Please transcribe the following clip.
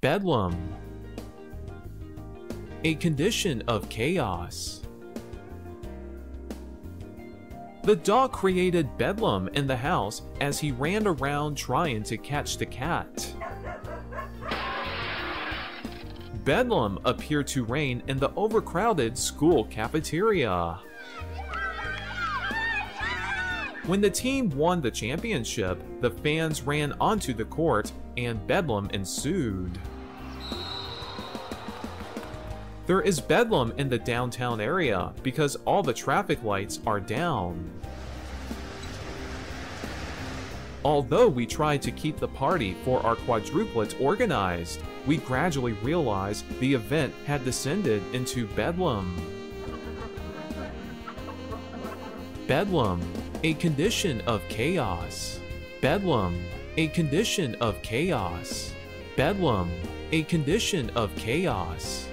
Bedlam. A condition of chaos. The dog created bedlam in the house as he ran around trying to catch the cat. Bedlam appeared to reign in the overcrowded school cafeteria. When the team won the championship, the fans ran onto the court and bedlam ensued. There is bedlam in the downtown area because all the traffic lights are down. Although we tried to keep the party for our quadruplets organized, we gradually realized the event had descended into bedlam. Bedlam, a condition of chaos. Bedlam, a condition of chaos. Bedlam, a condition of chaos.